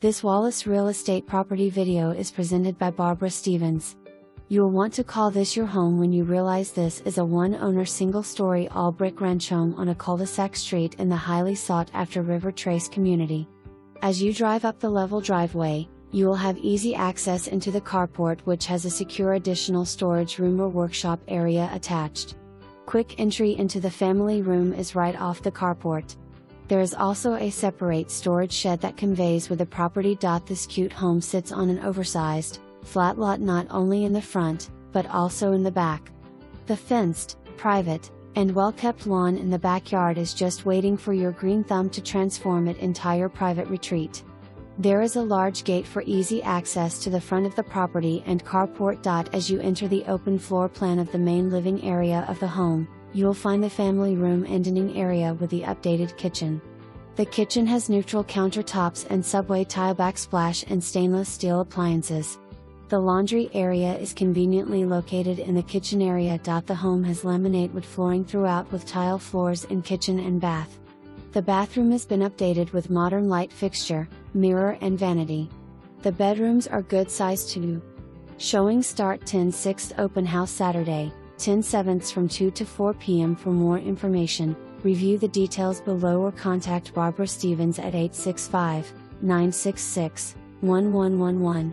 This Wallace real estate property video is presented by Barbara Stevens. You'll want to call this your home when you realize this is a one owner single story all brick ranch home on a cul de sac street in the highly sought after River Trace community. As you drive up the level driveway, you will have easy access into the carport, which has a secure additional storage room or workshop area attached. Quick entry into the family room is right off the carport. There is also a separate storage shed that conveys with the property. This cute home sits on an oversized, flat lot not only in the front, but also in the back. The fenced, private, and well kept lawn in the backyard is just waiting for your green thumb to transform it entire private retreat. There is a large gate for easy access to the front of the property and carport. As you enter the open floor plan of the main living area of the home, you'll find the family room and dining area with the updated kitchen. The kitchen has neutral countertops and subway tile backsplash and stainless steel appliances. The laundry area is conveniently located in the kitchen area. The home has laminate wood flooring throughout with tile floors in kitchen and bath. The bathroom has been updated with modern light fixture, mirror and vanity. The bedrooms are good size too. Showing start 10 6th open house Saturday, 10 7th from 2 to 4 p.m. For more information, review the details below or contact Barbara Stevens at 865 966 1111.